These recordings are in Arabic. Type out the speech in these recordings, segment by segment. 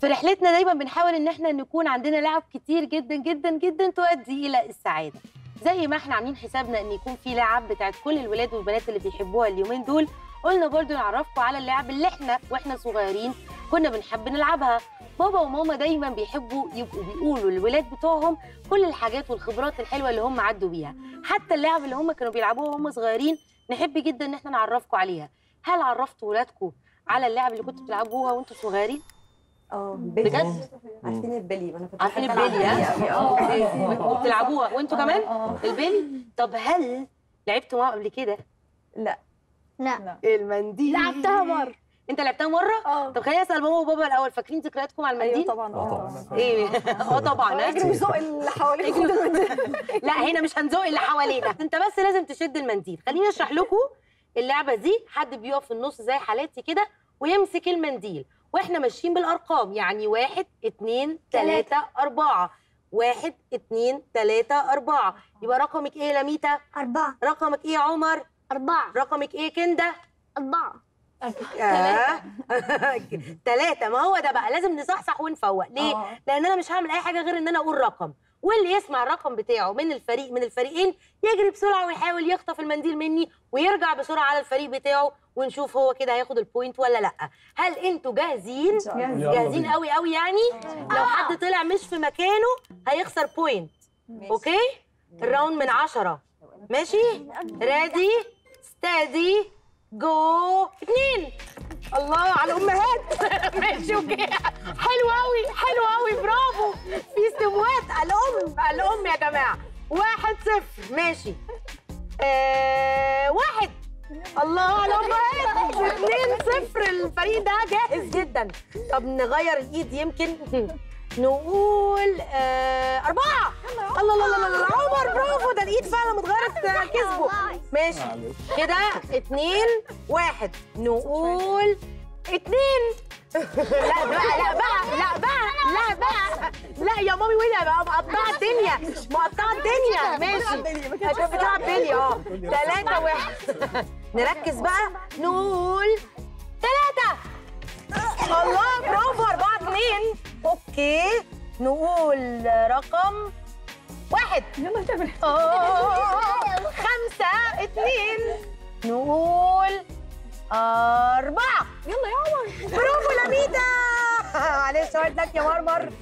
في رحلتنا دايما بنحاول إن إحنا نكون عندنا لعب كتير جدا جدا جدا تؤدي إلى السعادة. زي ما إحنا عاملين حسابنا إن يكون في لعب بتاعت كل الولاد والبنات اللي بيحبوها اليومين دول قلنا برضو نعرفكم على اللعب اللي إحنا وإحنا صغيرين كنا بنحب نلعبها. بابا وماما دايما بيحبوا يبقوا بيقولوا للولاد بتوعهم كل الحاجات والخبرات الحلوة اللي هم عدوا بيها. حتى اللعب اللي هم كانوا بيلعبوها وهم صغيرين نحب جدا إن إحنا نعرفكم عليها. هل عرفتوا ولادكم على اللعب اللي كنتوا بتلعبوها وأنتوا صغيرين؟ آه بجد؟ عارفين البلي. أنا كنت عارفين البلي. آه وبتلعبوها. وأنتوا كمان؟ آه البيلي طب هل لعبتوا معاهم قبل كده؟ لا. لا. المنديل. لعبتها مرة أنت لعبتها مرة؟ آه طب خليني أسأل ماما وبابا الأول. فاكرين ذكرياتكم مع أيوه المنديل طبعا. آه طبعا. إيه؟ آه طبعا؟ اجري وزق اللي حواليك لا هنا مش هنزق اللي حوالينا. انت بس لازم تشد المنديل. خليني أشرح لكم اللعبة دي. حد بيقف في النص زي حالاتي كده ويمسك المنديل. وإحنا ماشيين بالأرقام يعني واحد اتنين تلاتة. أربعة. واحد اتنين تلاتة أربعة. يبقى رقمك إيه يا لميتا أربعة. رقمك إيه يا عمر؟ أربعة. رقمك إيه كنده أربعة. تلاتة ما هو ده بقى لازم نصحصح ونفوق ليه؟ آه. لأن أنا مش هعمل أي حاجة غير إن أنا أقول رقم واللي يسمع الرقم بتاعه من الفريق من الفريقين يجري بسرعة ويحاول يخطف المنديل مني ويرجع بسرعة على الفريق بتاعه ونشوف هو كده هياخد ال point ولا لأ هل أنتوا جاهزين؟ جاهزين. قوي قوي يعني؟ لو حد طلع مش في مكانه هيخسر point okay؟ ال round من عشرة ماشي؟ ready steady go اتنين. الله على الامهات ماشي okay. حلو قوي حلو قوي برافو. في استموات الام الام يا جماعة. واحد صفر. ماشي. آه واحد. الله على الامهات اتنين صفر. الفريق ده جاهز جدا. طب نغير الإيد يمكن؟ نقول آه أربعة. الله الله الله الله عمر برافو. ده الإيد فعلا متغيرت آه، كسبه. ماشي. كده اتنين واحد. نقول اتنين. لا بقى لا بقى لا بقى لا بقى. لا يا مامي ويلي بقى؟ مقطعة الدنيا مقطعة الدنيا ماشي. عشان بتلعب بيلي أه. ثلاثة واحد. نركز بقى. نقول ثلاثة الله برافو. أربعة اتنين. أوكي نقول رقم واحد. يلا تعمل آه، خمسة اتنين. نقول أربعة. يلا يا عمر. برافو لميتا معلش واحد لك يا مرمر.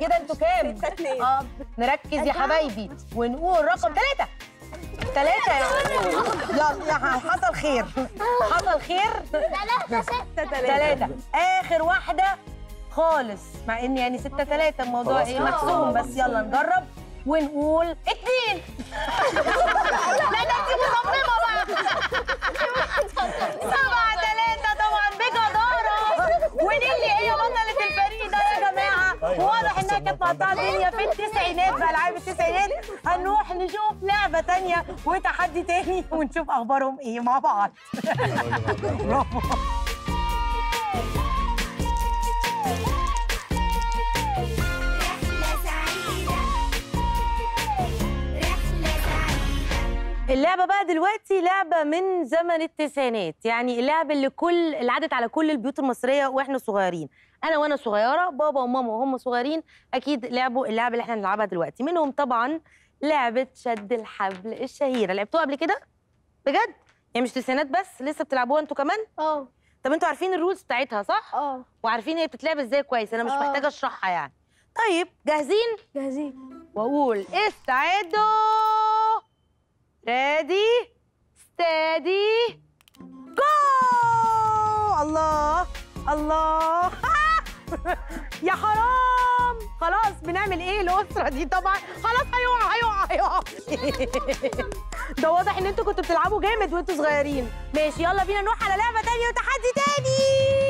كده أنتوا كام؟ ستة اتنين. آه نركز يا حبايبي. ونقول رقم ثلاثة ثلاثة يا يلا حصل خير. حصل خير. ثلاثة ستة ثلاثة آخر واحدة. خالص مع إن يعني ستة ثلاثة الموضوع خلاص كده. محسوم بس يلا نجرب ونقول اتنين. لا ده انت مصممة بقى. سبعة ثلاثة طبعا بجدارة. ونيلي هي بطلة الفريق ده يا جماعة. أيوة، واضح إنها حسب كانت مقطعة الدنيا في التسعينات في ألعاب التسعينات. هنروح نشوف لعبة تانية وتحدي تاني ونشوف أخبارهم إيه مع بعض. برافو. اللعبة بقى دلوقتي لعبة من زمن التسعينات. يعني اللعبة اللي كل اللي عدت على كل البيوت المصرية وإحنا صغيرين. أنا وأنا صغيرة بابا وماما وهم صغيرين أكيد لعبوا اللعبة اللي إحنا بنلعبها دلوقتي. منهم طبعا لعبة شد الحبل الشهيرة. لعبتوها قبل كده؟ بجد؟ يعني مش تسعينات بس؟ لسه بتلعبوها أنتوا كمان؟ آه. طب أنتوا عارفين الرولز بتاعتها صح؟ آه. وعارفين هي بتتلعب إزاي كويس؟ أنا مش آه. محتاجة أشرحها يعني. طيب جاهزين؟ جاهزين. وأقول استعدوا! ريدي ستادي جو الله الله يا حرام. خلاص بنعمل إيه؟ الأسرة دي. طبعا خلاص هيقع هيقع هيقع. ده واضح إن أنتوا كنتوا بتلعبوا جامد وأنتوا صغيرين. ماشي يلا بينا نروح على لعبة تانية وتحدي تاني.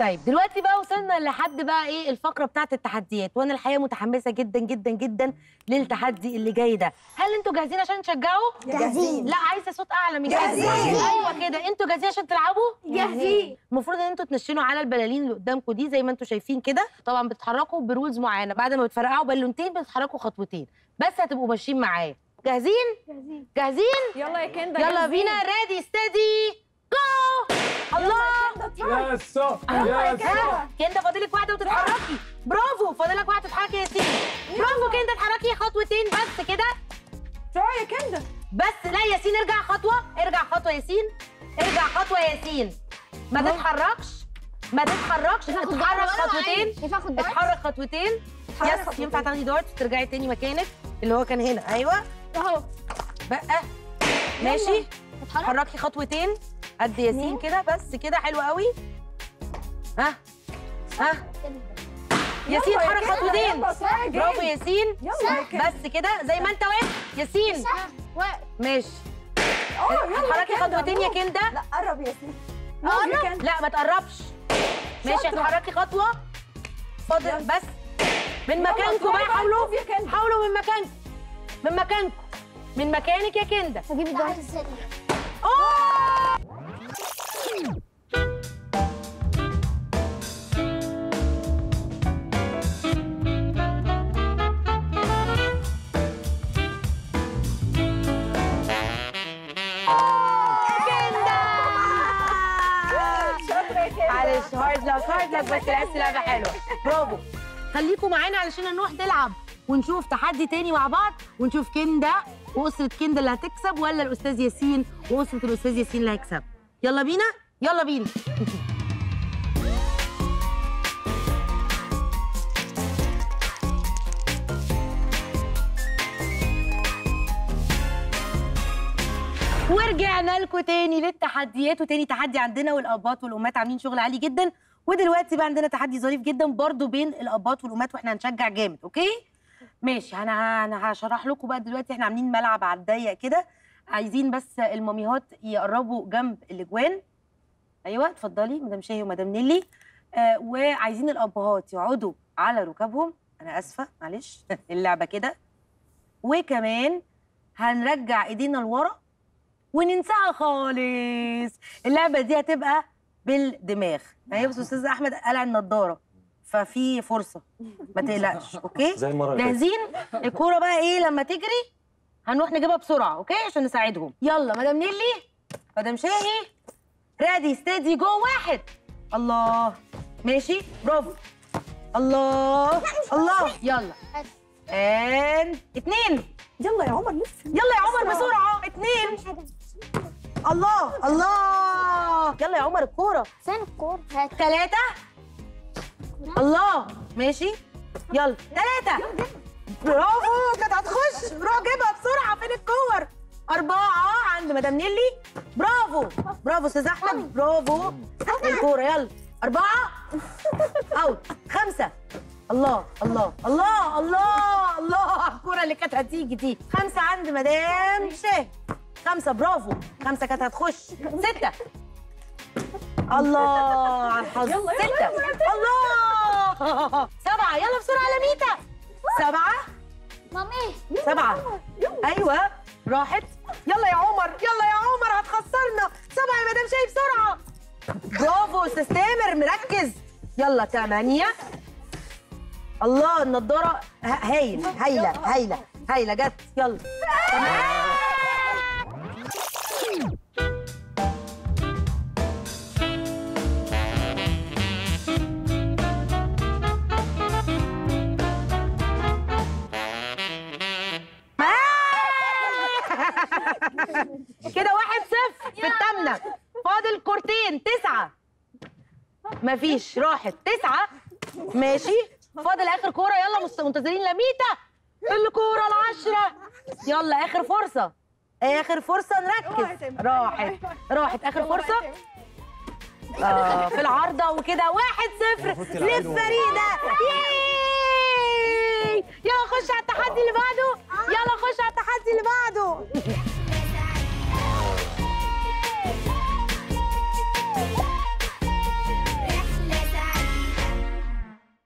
طيب دلوقتي بقى وصلنا لحد بقى إيه الفقرة بتاعت التحديات وأنا الحقيقة متحمسة جدا جدا جدا للتحدي اللي جاي ده. هل أنتوا جاهزين عشان تشجعوا؟ جاهزين. لا عايزة صوت أعلى من كده. جاهزين. أيوه كده. أنتوا جاهزين عشان تلعبوا؟ جاهزين. المفروض إن أنتوا تنشنوا على البلالين اللي قدامكم دي زي ما أنتوا شايفين كده. طبعا بتتحركوا ب rules معينة. بعد ما بتفرقعوا بالونتين بتتحركوا خطوتين. بس هتبقوا ماشيين معايا. جاهزين؟ جاهزين. جاهزين؟ يلا يا كندا يلا. بينا. ready steady go الله! yes yes ها كندا فاضلك واحدة وتتحركي. برافو فاضلك واحدة تتحركي يا ياسين برافو كندا اتحركي خطوتين بس كده. شوية يا كندا بس لا ياسين ارجع خطوة. ارجع خطوة ياسين ارجع خطوة يا ياسين ما تتحركش. ما تتحركش. اتحرك خطوتين؟ اتحرك خطوتين. اتحرك yes خطوتين. ينفع تاخدي dart وترجعي تاني مكانك اللي هو كان هنا. أيوه. أهو. بقى. ماشي. اتحرك اتحركي خطوتين. قد ياسين كده بس كده حلو قوي. ها؟ ها؟ ياسين كندا، خطوتين. برافو ياسين. بس كده زي ما انت واقف ياسين. واقف ماشي. آه اتحركي كندا، خطوتين يا. كندا لا قرب يا سيدي موف يا كندا لا ما تقربش. ماشي. اتحركي خطوة. فاضل. بس. من مكانكم بقى حاولوا. حاولوا من مكانكم من مكانكم. من مكانك يا كندا هجيب الدارت إزاي معلش hard luck hard luck بس لعبت لعبة حلوة. برافو. خليكم معانا علشان نروح نلعب ونشوف تحدي تاني مع بعض ونشوف كندا وأسرة كندا اللي هتكسب ولا الأستاذ ياسين وأسرة الأستاذ ياسين اللي هيكسب. يلا بينا؟ يلا بينا. ورجعنا لكم تاني للتحديات وتاني تحدي عندنا والابات والامهات عاملين شغل عالي جدا. ودلوقتي بقى عندنا تحدي ظريف جدا برضو بين الابات والامهات وإحنا هنشجع جامد أوكي؟ ماشي أنا أنا هشرح لكم بقى دلوقتي إحنا عاملين ملعب على الضيق كده. عايزين بس الماميهات يقربوا جنب الإجوان. أيوه اتفضلي مدام شاهي ومدام نيلي. آه وعايزين الأبهات يقعدوا على ركابهم أنا آسفة معلش. اللعبة كده. وكمان هنرجع إيدينا لورا. وننساها خالص. اللعبة دي هتبقى بالدماغ. هي بس أستاذ أحمد قلع النضارة. ففي فرصة. ما تقلقش okay؟ زي المرة جاهزين؟ الكورة بقى إيه؟ لما تجري هنروح نجيبها بسرعة okay؟ عشان نساعدهم. يلا مدام نيلي مدام شاهي. ready steady go واحد. الله. ماشي؟ برافو. الله. الله. يلا. ان اتنين. يلا يا عمر لسه يلا يا عمر بسرعة. اتنين. الله الله. يلا يا عمر الكورة. فين الكورة؟ هات. ثلاثة الله. ماشي. يلا. ثلاثة برافو. كانت هتخش. روح جيبها بسرعة. فين الكور؟ أربعة. عند مدام نيلي. برافو. برافو أستاذ أحمد. برافو. الكورة. يلا. أربعة. أوت. خمسة. الله الله الله الله الله. الكورة اللي كانت هتيجي دي. خمسة عند مدام شاه. خمسة برافو. خمسة كانت هتخش. ستة. الله على الحظ ستة. الله. سبعة. يلا بسرعة على ميتا سبعة. مامي. سبعة. أيوة. راحت. يلا يا عمر. يلا يا عمر هتخسرنا. سبعة يا مدام شاي بسرعة برافو أستاذ تامر. مركز. يلا تمانية. الله النضارة. ه- هايل هايلة هايلة هايلة. جت. يلا. تمام. فاضل كورتين تسعة. مفيش راحت. تسعة. ماشي. فاضل آخر كورة. يلا منتظرين لميتا الكورة العشرة. يلا آخر فرصة. آخر فرصة نركز. راحت. راحت. آخر فرصة. آه في العارضة وكده. واحد صفر المفروض تلعبوا. للفريق ده ياي! يلا خش على التحدي اللي بعده.